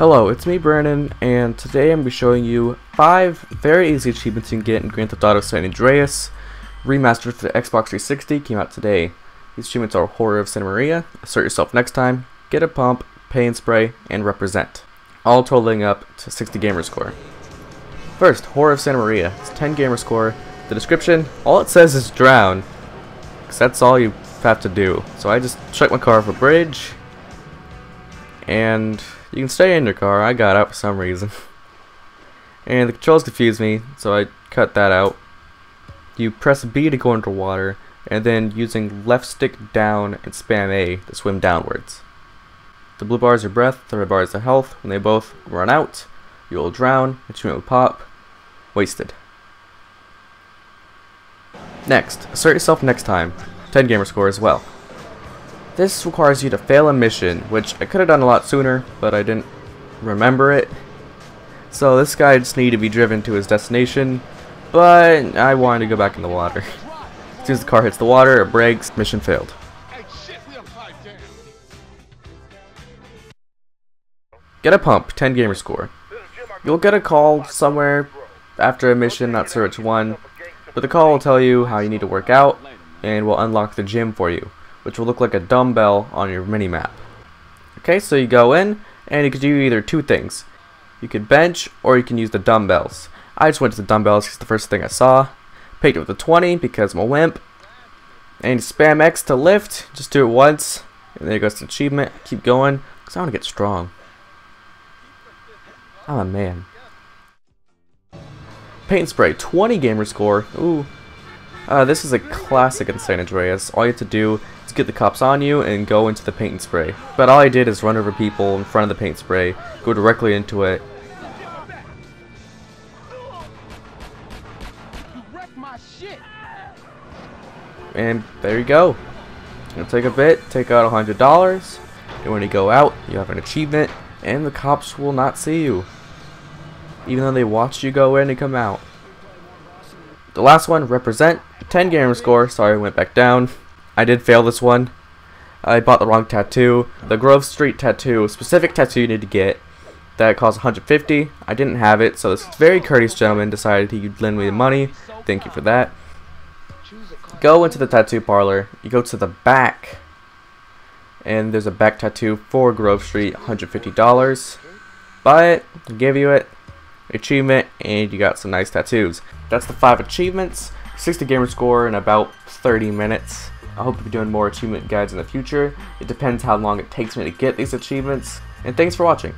Hello, it's me Brandon, and today I'm going to be showing you 5 very easy achievements you can get in Grand Theft Auto San Andreas, remastered for the Xbox 360, came out today. These achievements are Horror of Santa Maria, Assert Yourself Next Time, Get a Pump, Pay and Spray, and Represent, all totaling up to 60 gamer score. First, Horror of Santa Maria, it's 10 gamer score. The description, all it says is drown, because that's all you have to do. So I just chucked my car off a bridge, and you can stay in your car. I got out for some reason. and the controls confused me, so I cut that out. You press B to go underwater, and then using left stick down and spam A to swim downwards. The blue bar is your breath, the red bar is the health. When they both run out, you will drown, achievement will pop, wasted. Next, assert yourself next time. 10 gamer score as well. This requires you to fail a mission, which I could have done a lot sooner, but I didn't remember it. So this guy just needed to be driven to his destination, but I wanted to go back in the water. as soon as the car hits the water, it breaks, mission failed. Get a pump, 10 gamer score. You'll get a call somewhere after a mission, not sure which one, but the call will tell you how you need to work out, and will unlock the gym for you which will look like a dumbbell on your mini map. Okay, so you go in, and you can do either two things. You can bench, or you can use the dumbbells. I just went to the dumbbells because the first thing I saw. Picked it with a 20 because I'm a wimp. And spam X to lift, just do it once. And there goes the achievement. Keep going, because I want to get strong. I'm a man. Pay 'n' Spray, 20 gamer score. Ooh. Uh, this is a classic in San Andreas. All you have to do is get the cops on you and go into the Pay and Spray. But all I did is run over people in front of the Pay 'n' Spray, go directly into it. And there you go. It'll take a bit, take out a hundred dollars, and when you go out, you have an achievement, and the cops will not see you. Even though they watched you go in and come out. The last one, represent, 10 gamer score, sorry I went back down. I did fail this one. I bought the wrong tattoo. The Grove Street tattoo, specific tattoo you need to get. That cost 150. I didn't have it, so this very courteous gentleman decided he'd lend me the money. Thank you for that. Go into the tattoo parlor. You go to the back, and there's a back tattoo for Grove Street, $150. Buy it, give you it, achievement, and you got some nice tattoos. That's the five achievements. 60 gamer score in about 30 minutes. I hope to be doing more achievement guides in the future. It depends how long it takes me to get these achievements. And thanks for watching.